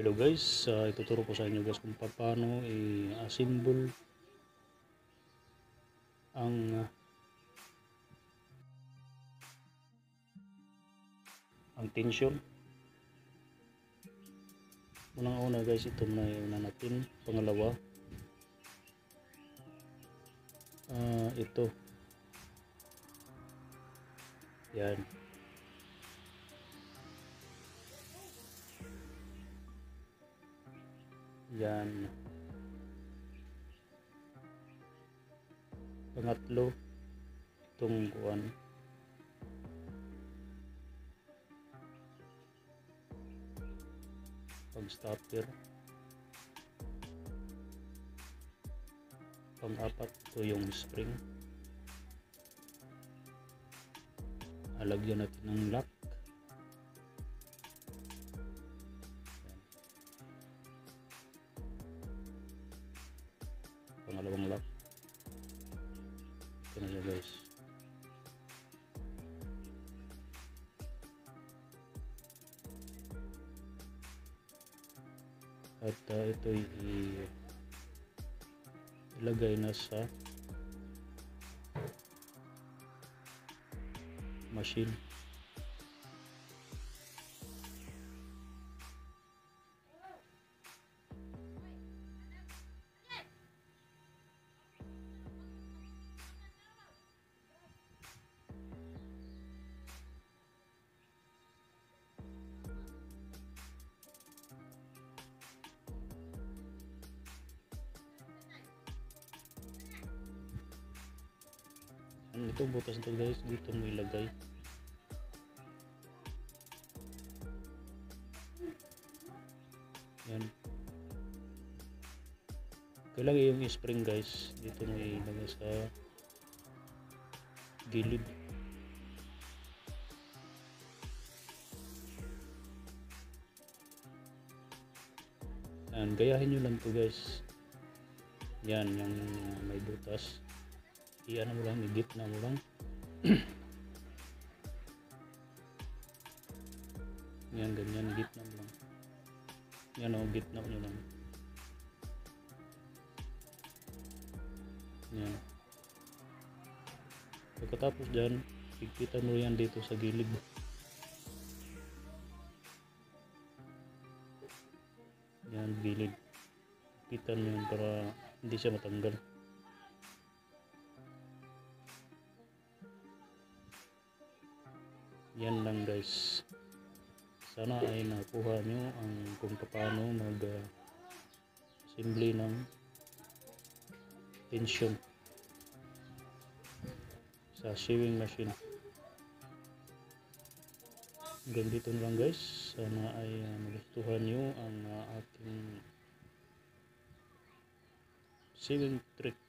Hello guys, uh, ituturo ko sa inyo guys kung paano i-assemble ang uh, ang tension. Unang-una guys, ito na yung una natin. Pangalawa, uh, ito. Yan. Yan. Pangatlo, itong kuwan. Pag stopper. Pang-apat, ito yung spring. Alagyan natin ng lock. Pangalawang lap. Ito na siya guys. At uh, ito ilagay na sa machine ito butas nito guys. Dito mo ilagay. Yan. Kailangan yung spring guys. Dito mo ilagay sa gilid. Yan gayahin nyo lang to guys. Yan yung may butas i-ano mo lang i-git na mo lang yan ganyan git na mo lang yan o git na mo lang yan pagkatapos dyan higpitan mo yan dito sa gilid yan gilid higpitan mo yan para hindi siya matanggal yan lang guys. Sana ay nakuha nyo ang kung paano mag uh, assembly ng tension sa sewing machine. Hanggang dito lang guys. Sana ay uh, magustuhan nyo ang uh, ating sewing trick